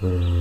Mm.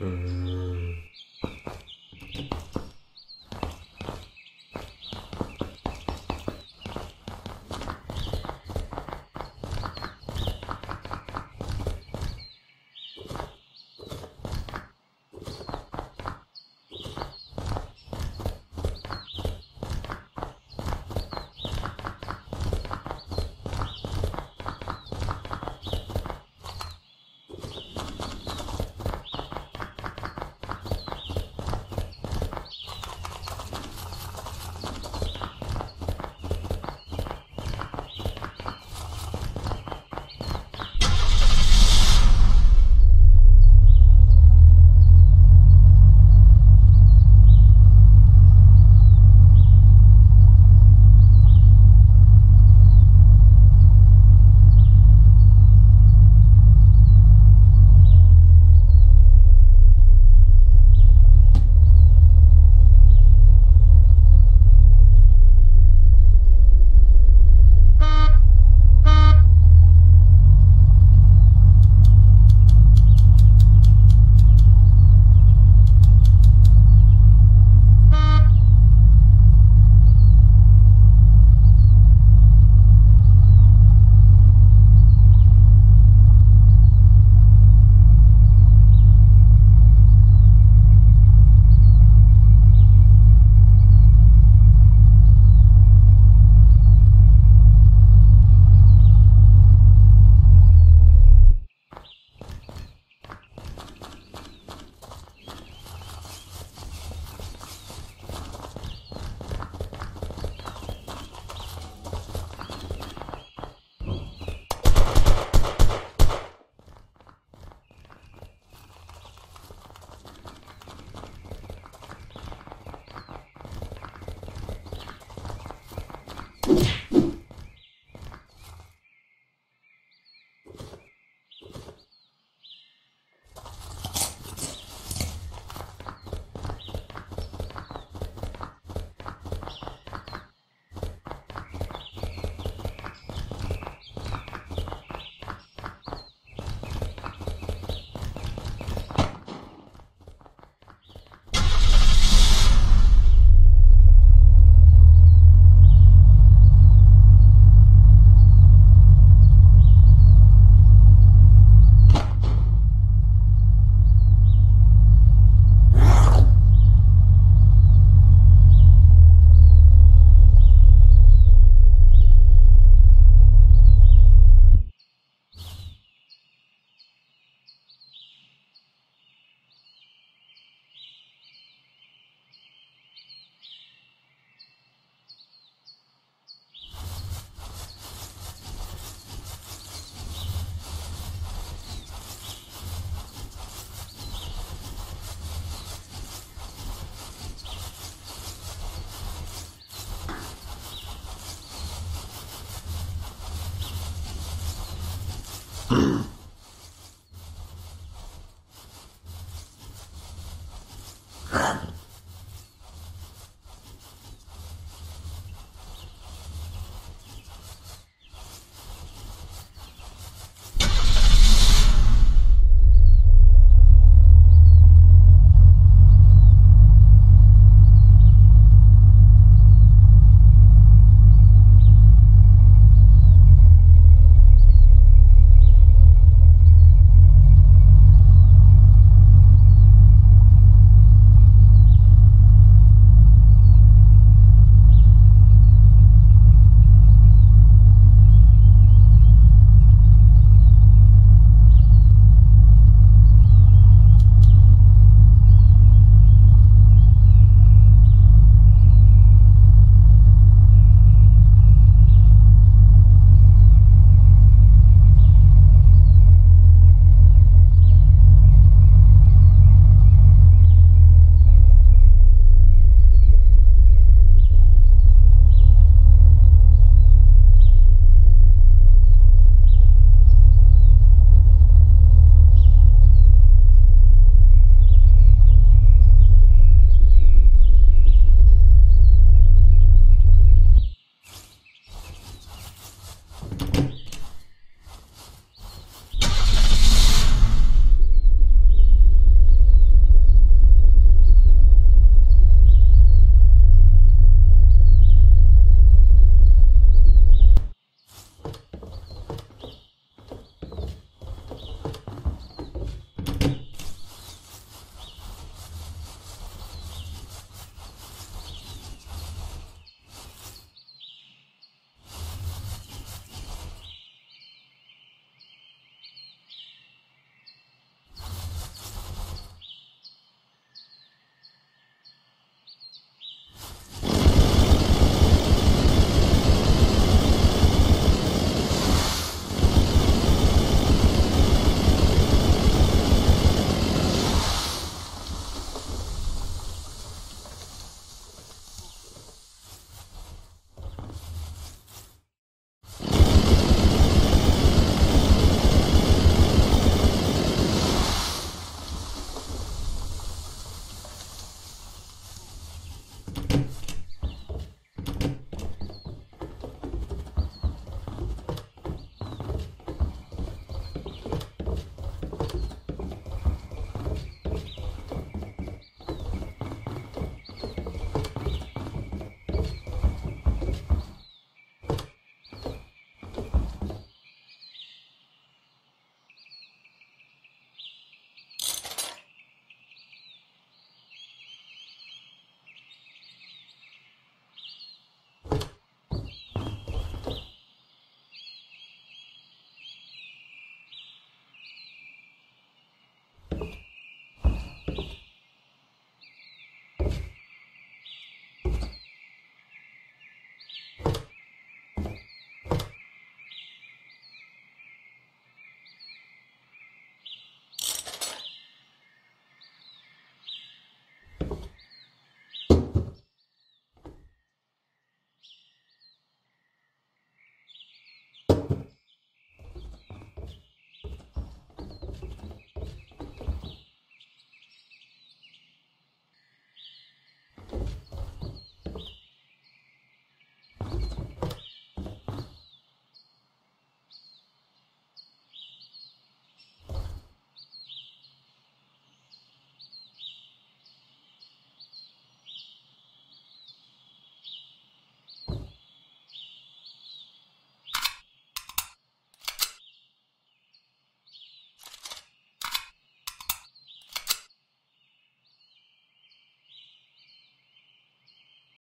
うん。